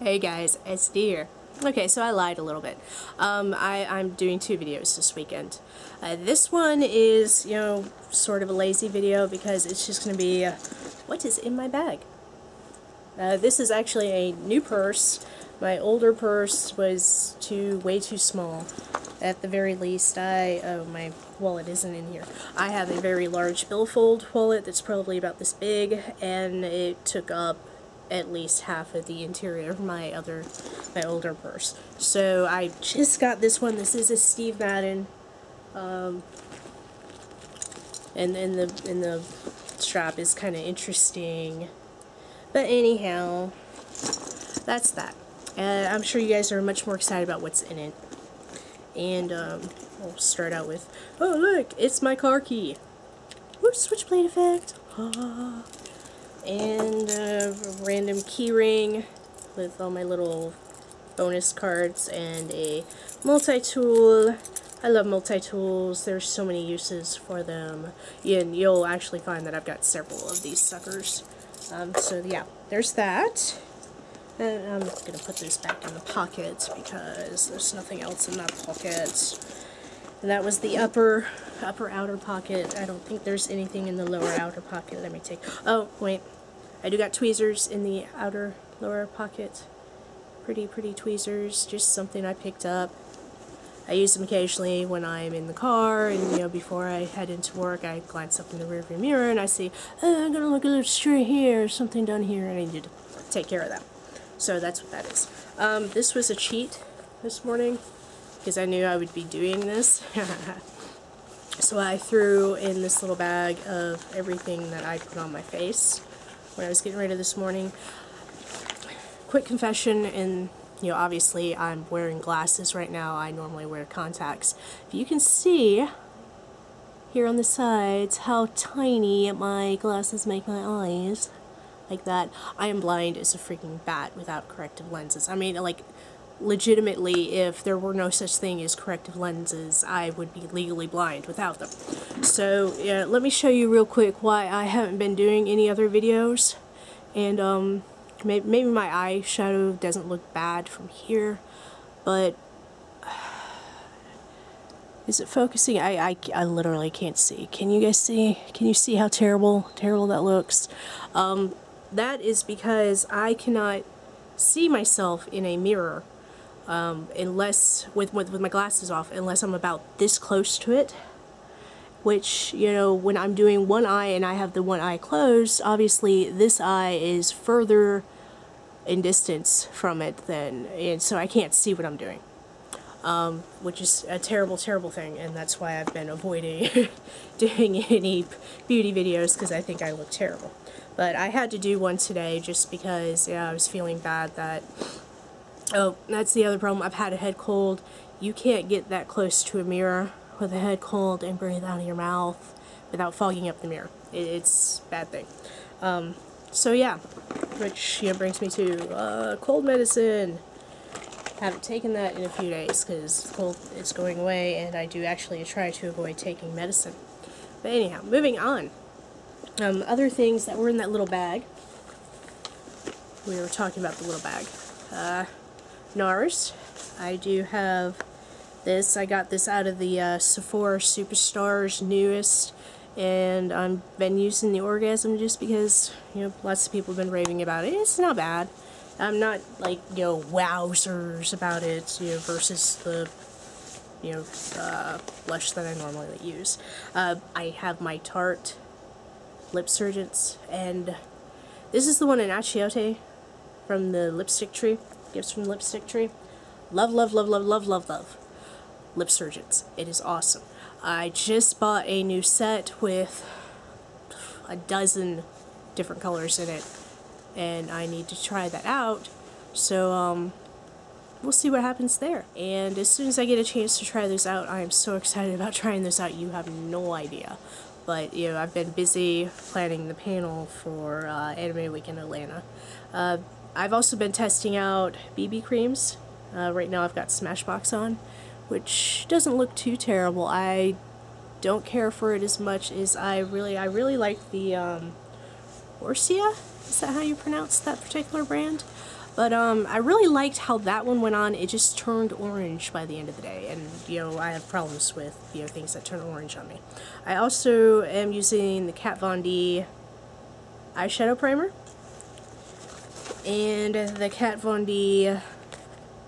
Hey guys, it's Deer. Okay, so I lied a little bit. Um, I, I'm doing two videos this weekend. Uh, this one is, you know, sort of a lazy video because it's just going to be uh, what is in my bag. Uh, this is actually a new purse. My older purse was too way too small. At the very least, I oh my wallet isn't in here. I have a very large billfold wallet that's probably about this big, and it took up at least half of the interior of my other, my older purse. So I just got this one. This is a Steve Madden. Um, and and the and the strap is kind of interesting. But anyhow, that's that. And I'm sure you guys are much more excited about what's in it. And um, we'll start out with, oh look, it's my car key. Ooh, switchblade effect. Ah and a random keyring with all my little bonus cards and a multi-tool. I love multi-tools. There's so many uses for them. And you'll actually find that I've got several of these suckers. Um, so yeah, there's that. And I'm going to put this back in the pocket because there's nothing else in that pocket. And that was the upper upper outer pocket. I don't think there's anything in the lower outer pocket. Let me take... Oh, wait. I do got tweezers in the outer lower pocket. Pretty, pretty tweezers. Just something I picked up. I use them occasionally when I'm in the car and, you know, before I head into work, I glance up in the rearview mirror and I see, oh, I'm going to look a little straight here, something down here, and I need to take care of that. So that's what that is. Um, this was a cheat this morning because I knew I would be doing this. so I threw in this little bag of everything that I put on my face when I was getting ready this morning. Quick confession, and you know, obviously I'm wearing glasses right now. I normally wear contacts. If you can see here on the sides how tiny my glasses make my eyes, like that, I am blind as a freaking bat without corrective lenses. I mean, like, legitimately, if there were no such thing as corrective lenses, I would be legally blind without them. So, yeah, let me show you real quick why I haven't been doing any other videos. And, um, maybe, maybe my eyeshadow doesn't look bad from here, but... Is it focusing? I, I, I literally can't see. Can you guys see? Can you see how terrible, terrible that looks? Um, that is because I cannot see myself in a mirror um, unless with, with, with my glasses off unless I'm about this close to it which you know when I'm doing one eye and I have the one eye closed obviously this eye is further in distance from it than and so I can't see what I'm doing um, which is a terrible terrible thing and that's why I've been avoiding doing any beauty videos because I think I look terrible. But I had to do one today just because yeah, I was feeling bad that Oh, that's the other problem. I've had a head cold. You can't get that close to a mirror with a head cold and breathe out of your mouth without fogging up the mirror. It's bad thing. Um, so yeah, which brings me to uh, cold medicine. Haven't taken that in a few days because cold is going away and I do actually try to avoid taking medicine. But anyhow, moving on. Um, other things that were in that little bag. We were talking about the little bag. Uh, NARS. I do have this. I got this out of the uh, Sephora Superstars newest and I've been using the orgasm just because, you know, lots of people have been raving about it. It's not bad. I'm not, like, you know, wowzers about it, you know, versus the, you know, uh, blush that I normally use. Uh, I have my Tarte LipSurgence, and this is the one in Achiote from the lipstick tree. Gifts from Lipstick Tree. Love, love, love, love, love, love, love. LipSurgence. It is awesome. I just bought a new set with a dozen different colors in it. And I need to try that out. So, um, we'll see what happens there. And as soon as I get a chance to try those out, I am so excited about trying those out. You have no idea. But, you know, I've been busy planning the panel for uh, Anime Week in Atlanta. Uh, I've also been testing out BB creams. Uh, right now I've got Smashbox on, which doesn't look too terrible. I don't care for it as much as I really, I really like the um, Orsia. Is that how you pronounce that particular brand? But um, I really liked how that one went on. It just turned orange by the end of the day. And, you know, I have problems with, you know, things that turn orange on me. I also am using the Kat Von D eyeshadow primer. And the Kat Von D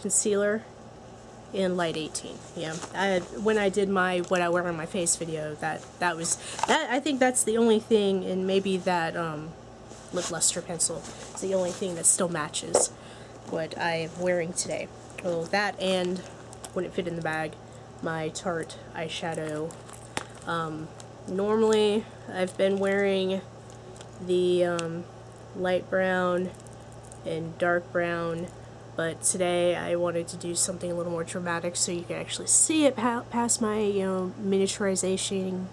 concealer in light 18 yeah I, when I did my what I wear on my face video that that was that I think that's the only thing and maybe that um, lip luster pencil is the only thing that still matches what I'm wearing today. Well that and when it fit in the bag my Tarte eyeshadow. Um, normally I've been wearing the um, light brown and dark brown but today I wanted to do something a little more dramatic so you can actually see it pa past my, you know, miniaturization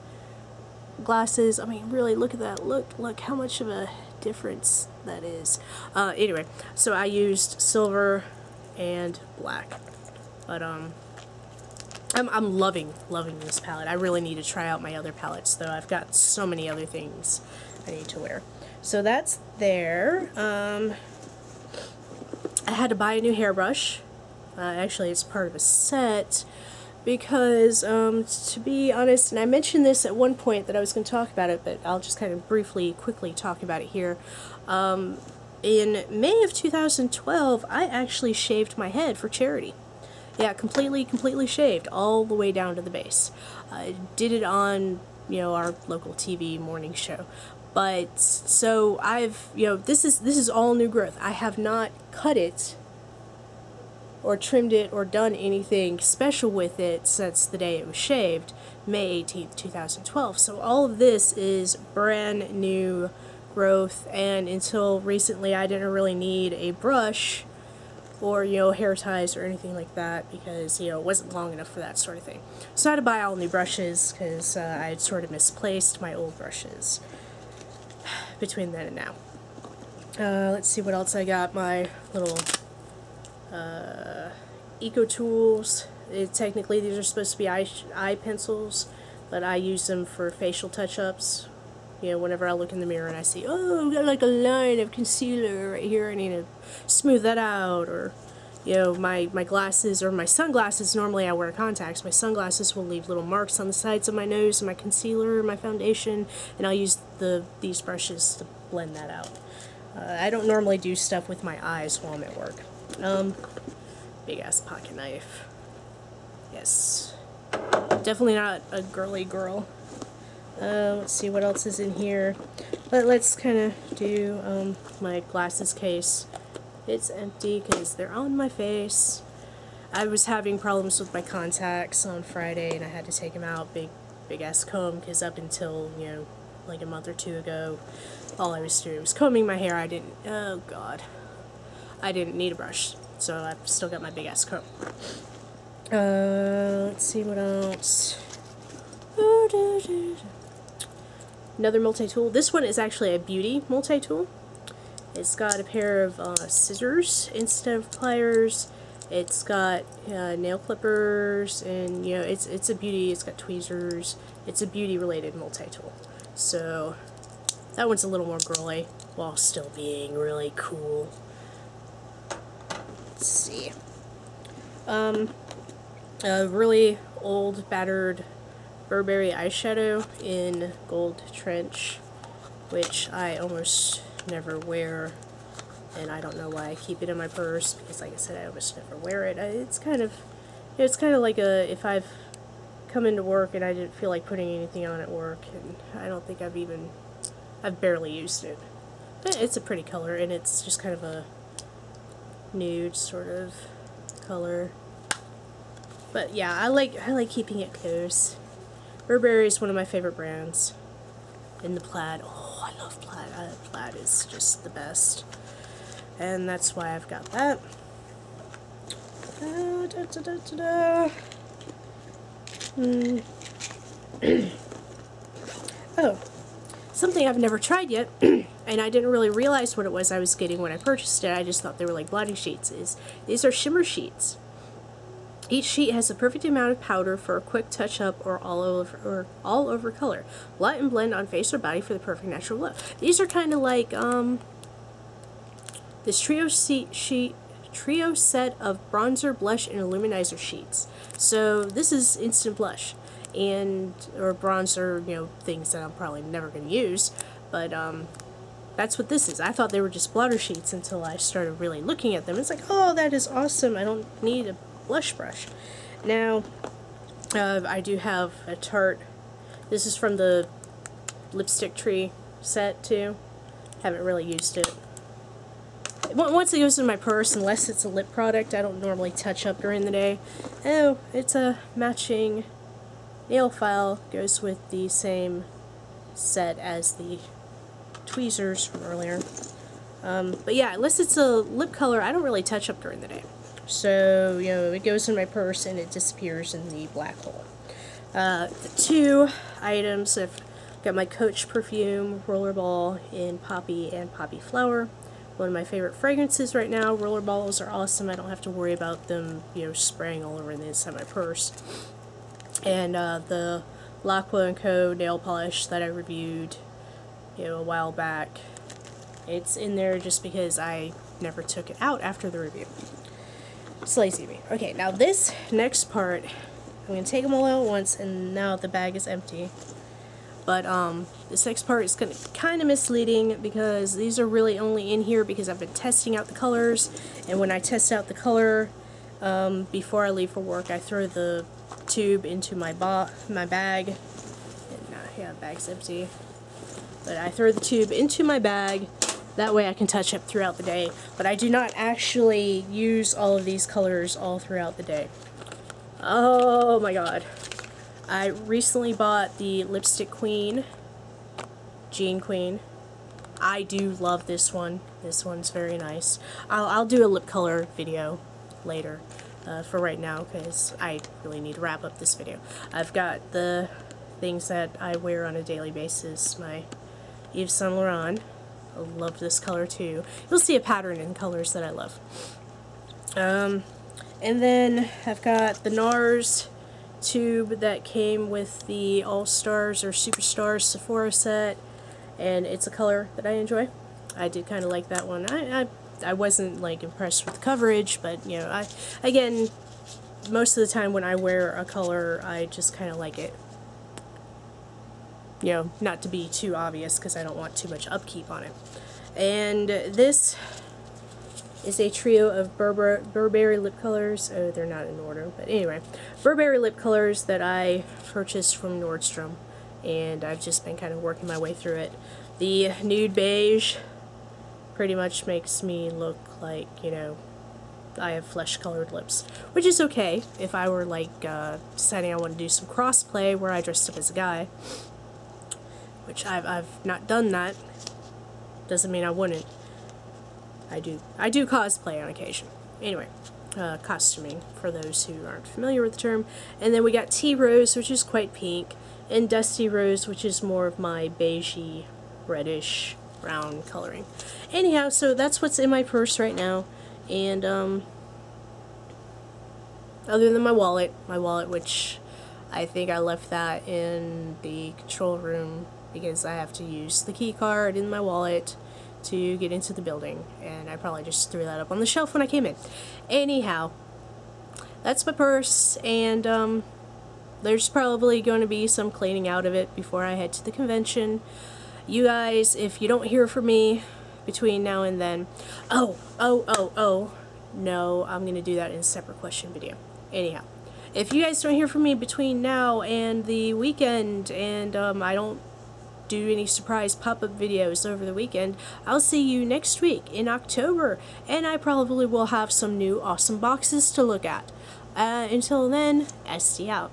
glasses. I mean, really, look at that. Look, look how much of a difference that is. Uh, anyway, so I used silver and black. But, um, I'm, I'm loving, loving this palette. I really need to try out my other palettes, though. I've got so many other things I need to wear. So that's there. Um, I had to buy a new hairbrush. Uh, actually, it's part of a set because, um, to be honest, and I mentioned this at one point that I was going to talk about it, but I'll just kind of briefly, quickly talk about it here. Um, in May of 2012, I actually shaved my head for charity. Yeah, completely, completely shaved, all the way down to the base. I did it on, you know, our local TV morning show. But so I've you know this is this is all new growth. I have not cut it or trimmed it or done anything special with it since the day it was shaved, May 18th, 2012. So all of this is brand new growth and until recently I didn't really need a brush or you know hair ties or anything like that because you know it wasn't long enough for that sort of thing. So I had to buy all new brushes because uh, I had sort of misplaced my old brushes between then and now. Uh, let's see what else I got. My little uh, Eco Tools. It, technically, these are supposed to be eye, eye pencils, but I use them for facial touch-ups. You know, whenever I look in the mirror and I see, oh, I've got like a line of concealer right here, I need to smooth that out, or you know, my, my glasses or my sunglasses, normally I wear contacts, my sunglasses will leave little marks on the sides of my nose my concealer, my foundation, and I'll use the these brushes to blend that out. Uh, I don't normally do stuff with my eyes while I'm at work. Um, big ass pocket knife. Yes. Definitely not a girly girl. Uh, let's see what else is in here. But let's kind of do um, my glasses case. It's empty because they're on my face. I was having problems with my contacts on Friday and I had to take them out. Big, big ass comb because up until, you know, like a month or two ago, all I was doing was combing my hair. I didn't, oh god. I didn't need a brush. So I've still got my big ass comb. Uh, let's see what else. Another multi-tool. This one is actually a beauty multi-tool. It's got a pair of uh, scissors instead of pliers. It's got uh, nail clippers, and you know, it's it's a beauty. It's got tweezers. It's a beauty-related multi-tool. So that one's a little more girly, while still being really cool. Let's see. Um, a really old, battered Burberry eyeshadow in Gold Trench, which I almost never wear and I don't know why I keep it in my purse because like I said I almost never wear it. It's kind of it's kind of like a if I've come into work and I didn't feel like putting anything on at work and I don't think I've even I've barely used it. But it's a pretty color and it's just kind of a nude sort of color. But yeah, I like I like keeping it close. Burberry is one of my favorite brands. In the plaid. Oh, I love plaid. Plaid is just the best. And that's why I've got that. Uh, da, da, da, mm. oh, something I've never tried yet, and I didn't really realize what it was I was getting when I purchased it. I just thought they were like blotting sheets. Is these are shimmer sheets. Each sheet has the perfect amount of powder for a quick touch-up or all over or all over color. Blot and blend on face or body for the perfect natural look. These are kind of like um, this trio sheet, sheet trio set of bronzer, blush, and illuminizer sheets. So this is instant blush and or bronzer, you know, things that I'm probably never going to use, but um, that's what this is. I thought they were just blotter sheets until I started really looking at them. It's like, oh, that is awesome. I don't need a blush brush. Now, uh, I do have a Tarte. This is from the lipstick tree set too. Haven't really used it. Once it goes in my purse, unless it's a lip product, I don't normally touch up during the day. Oh, it's a matching nail file. Goes with the same set as the tweezers from earlier. Um, but yeah, unless it's a lip color, I don't really touch up during the day. So, you know, it goes in my purse and it disappears in the black hole. Uh, the two items, I've got my Coach perfume, Rollerball in Poppy and Poppy Flower. One of my favorite fragrances right now. Rollerballs are awesome. I don't have to worry about them, you know, spraying all over the inside my purse. And uh, the L'Aqua & Co. nail polish that I reviewed, you know, a while back. It's in there just because I never took it out after the review. Lazy me. Okay, now this next part, I'm going to take them all out once, and now the bag is empty. But um, this next part is to kind of misleading because these are really only in here because I've been testing out the colors. And when I test out the color um, before I leave for work, I throw the tube into my my bag. And, uh, yeah, bag's empty. But I throw the tube into my bag. That way I can touch up throughout the day. But I do not actually use all of these colors all throughout the day. Oh my god. I recently bought the Lipstick Queen, Jean Queen. I do love this one. This one's very nice. I'll, I'll do a lip color video later uh, for right now because I really need to wrap up this video. I've got the things that I wear on a daily basis. My Yves Saint Laurent. I love this color too. You'll see a pattern in colors that I love. Um, and then I've got the NARS tube that came with the All Stars or Superstars Sephora set and it's a color that I enjoy. I did kind of like that one. I, I I wasn't like impressed with the coverage, but you know, I again most of the time when I wear a color, I just kind of like it. You know, not to be too obvious because I don't want too much upkeep on it. And this is a trio of Burber Burberry lip colors. Oh, they're not in order, but anyway. Burberry lip colors that I purchased from Nordstrom, and I've just been kind of working my way through it. The nude beige pretty much makes me look like, you know, I have flesh-colored lips, which is okay if I were, like, uh, deciding I want to do some crossplay where I dressed up as a guy, which I've, I've not done that. Doesn't mean I wouldn't. I do I do cosplay on occasion. Anyway, uh, costuming for those who aren't familiar with the term. And then we got Tea Rose, which is quite pink, and Dusty Rose, which is more of my beigey, reddish, brown coloring. Anyhow, so that's what's in my purse right now. And, um, other than my wallet, my wallet, which I think I left that in the control room because I have to use the key card in my wallet to get into the building and I probably just threw that up on the shelf when I came in. Anyhow, that's my purse and um, there's probably going to be some cleaning out of it before I head to the convention. You guys, if you don't hear from me between now and then, oh, oh, oh, oh, no, I'm going to do that in a separate question video. Anyhow, if you guys don't hear from me between now and the weekend and um, I don't do any surprise pop-up videos over the weekend, I'll see you next week in October, and I probably will have some new awesome boxes to look at. Uh, until then, Esdee out.